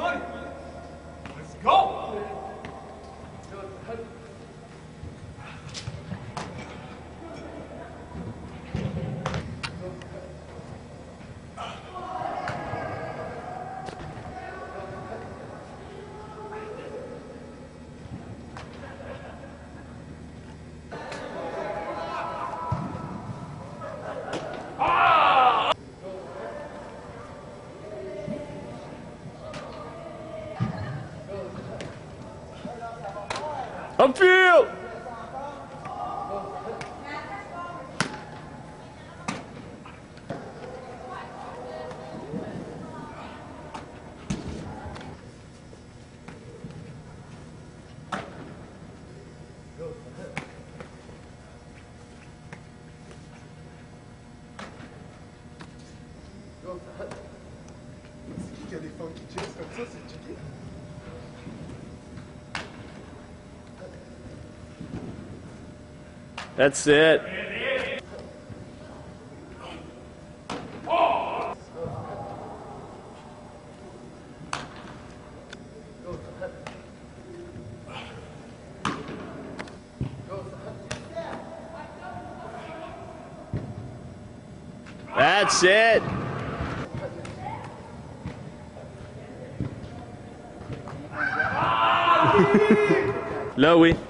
money. Upfield! Qui a des funky jazz comme ça? C'est? That's it. That's it. Oui.